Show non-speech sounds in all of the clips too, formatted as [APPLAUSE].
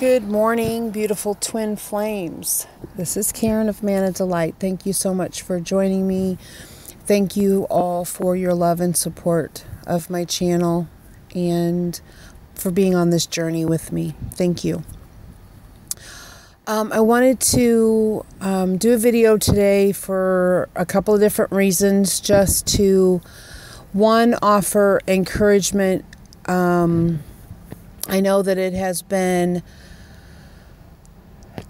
Good morning, beautiful twin flames. This is Karyn of Manna Delight. Thank you so much for joining me. Thank you all for your love and support of my channel and for being on this journey with me. Thank you. Um, I wanted to um, do a video today for a couple of different reasons, just to one offer encouragement. Um, I know that it has been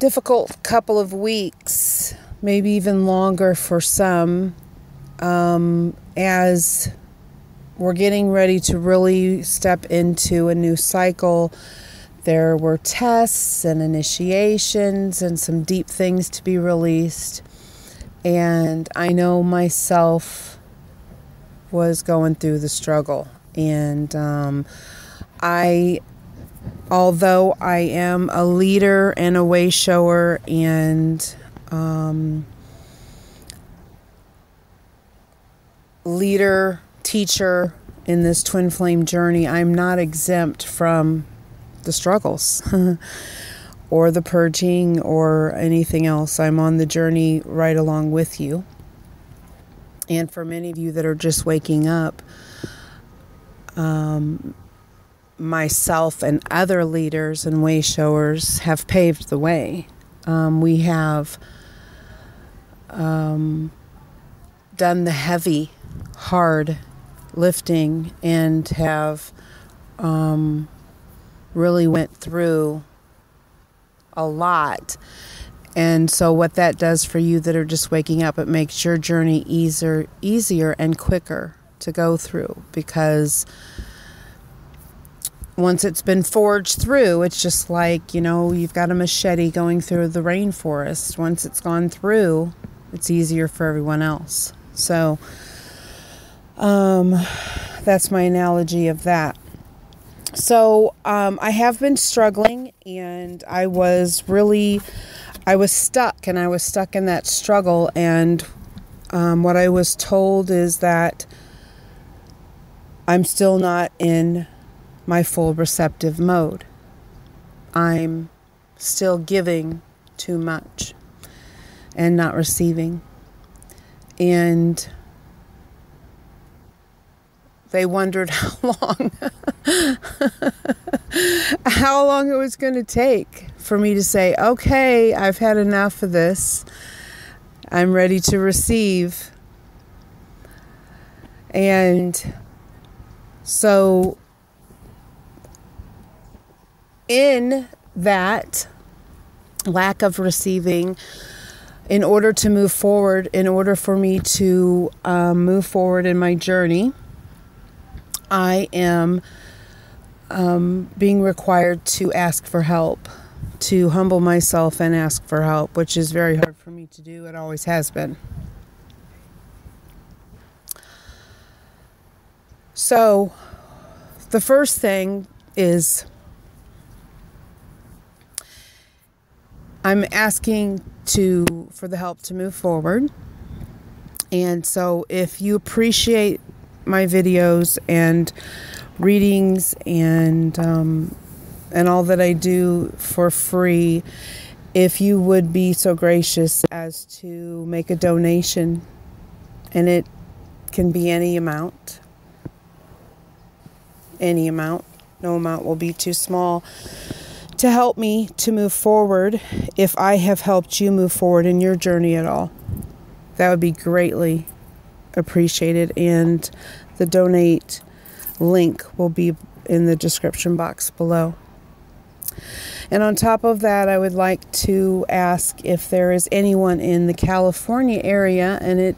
difficult couple of weeks, maybe even longer for some, um, as we're getting ready to really step into a new cycle. There were tests and initiations and some deep things to be released. And I know myself was going through the struggle. And um, I although I am a leader and a way shower and um, leader, teacher in this twin flame journey, I'm not exempt from the struggles [LAUGHS] or the purging or anything else. I'm on the journey right along with you. And for many of you that are just waking up, um, myself and other leaders and way showers have paved the way. Um, we have um, done the heavy, hard lifting and have um, really went through a lot. And so, what that does for you that are just waking up, it makes your journey easier, easier and quicker to go through because once it's been forged through, it's just like, you know, you've got a machete going through the rainforest. Once it's gone through, it's easier for everyone else. So, um, that's my analogy of that. So, um, I have been struggling and I was really, I was stuck and I was stuck in that struggle. And um, what I was told is that I'm still not in my full receptive mode. I'm still giving too much and not receiving. And they wondered [LAUGHS] how long how long it was going to take for me to say, "Okay, I've had enough of this. I'm ready to receive." And so in that lack of receiving, in order to move forward, in order for me to um, move forward in my journey, I am um, being required to ask for help, to humble myself and ask for help, which is very hard for me to do. It always has been. So, the first thing is I'm asking to for the help to move forward. And so if you appreciate my videos and readings and um, and all that I do for free, if you would be so gracious as to make a donation, and it can be any amount, any amount, no amount will be too small to help me to move forward if I have helped you move forward in your journey at all. That would be greatly appreciated. And the donate link will be in the description box below. And on top of that, I would like to ask if there is anyone in the California area and it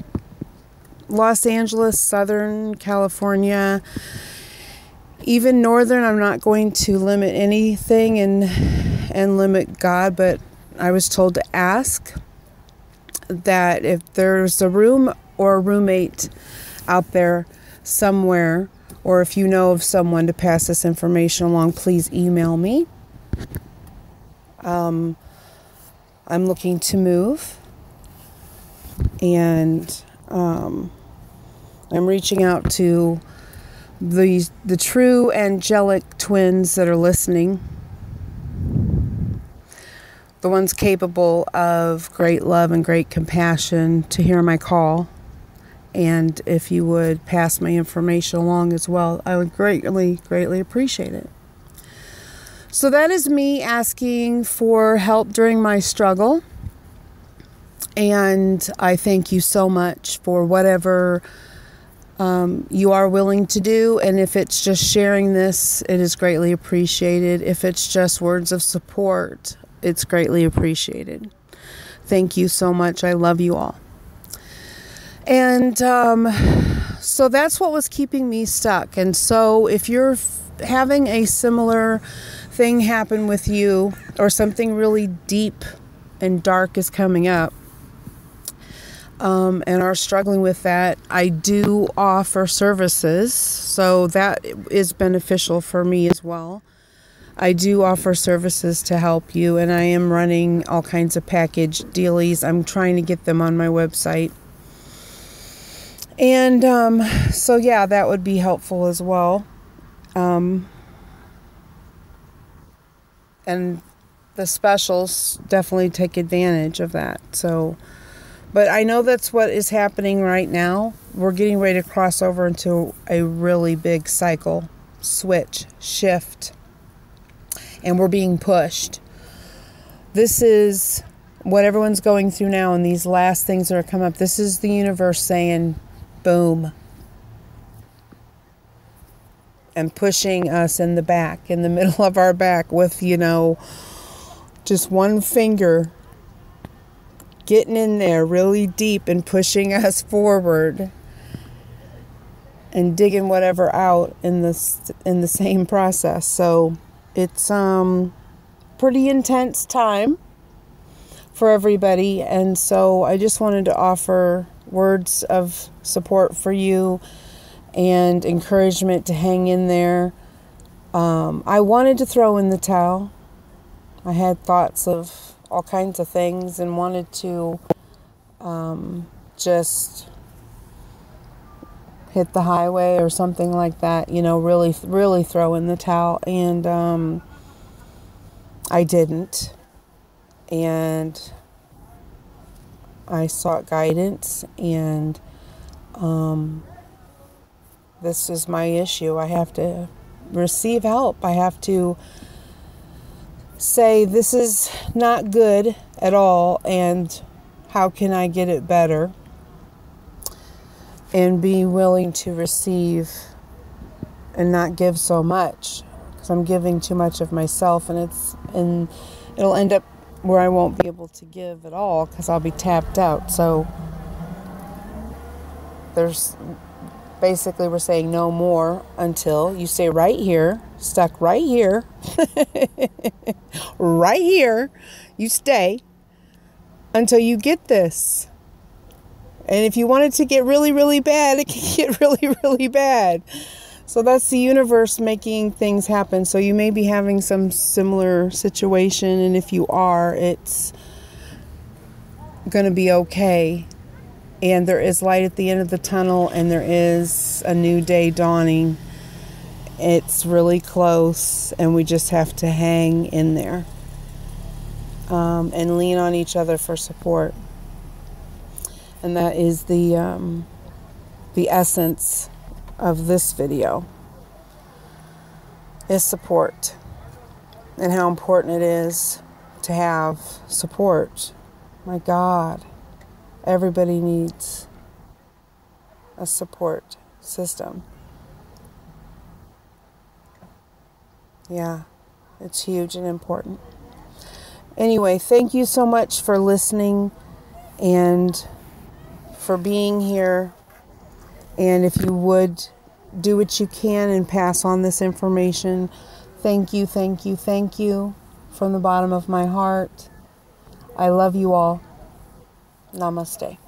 Los Angeles, Southern California, even northern i'm not going to limit anything and and limit god but i was told to ask that if there's a room or a roommate out there somewhere or if you know of someone to pass this information along please email me. Um, i'm looking to move. And um, i'm reaching out to the the true angelic twins that are listening the ones capable of great love and great compassion to hear my call. And if you would pass my information along as well, I would greatly, greatly appreciate it. So that is me asking for help during my struggle. And I thank you so much for whatever um, you are willing to do. And if it's just sharing this, it is greatly appreciated. If it's just words of support, it's greatly appreciated. Thank you so much. I love you all. And um, so that's what was keeping me stuck. And so if you're having a similar thing happen with you, or something really deep and dark is coming up, um, and are struggling with that, I do offer services. So that is beneficial for me as well. I do offer services to help you, and I am running all kinds of package dealies. I'm trying to get them on my website. And um, so, yeah, that would be helpful as well. Um, and the specials definitely take advantage of that. So, but I know that's what is happening right now. We're getting ready to cross over into a really big cycle, switch, shift, and we're being pushed. This is what everyone's going through now, and these last things that are coming up. This is the universe saying, boom, and pushing us in the back, in the [LAUGHS] middle of our back, with, you know, just one finger getting in there really deep and pushing [LAUGHS] us forward and digging whatever out in this in the same process. So it's um pretty intense time for everybody and so I just wanted to offer words of support for you and encouragement to hang in there. Um, I wanted to throw in the towel. I had thoughts of all kinds of things and wanted to um, just hit the highway or something like that, you know, really, really throw in the towel. And um, I didn't. And I sought guidance, and um, this is my issue. I have to receive help. I have to say this is not good at all and how can I get it better? And be willing to receive and not give so much because I'm giving too much of myself and it's and it'll end up where I won't be able to give at all because I'll be tapped out. So there's basically we're saying no more until you stay right here, stuck right here, [LAUGHS] right here. You stay until you get this. And if you want it to get really, really bad, [LAUGHS] it can get really, really bad. So that's the universe making things happen. So you may be having some similar situation, and if you are, it's going to be okay and there is light at the end of the tunnel and there is a new day dawning. It's really close, and we just have to hang in there um, and lean on each other for support. And that is the um, the essence of this video is support and how important it is to have support. My God. Everybody needs a support system. Yeah, it's huge and important. Anyway, thank you so much for listening and for being here. And if you would do what you can and pass on this information, thank you, thank you, thank you from the bottom of my heart. I love you all. Namaste.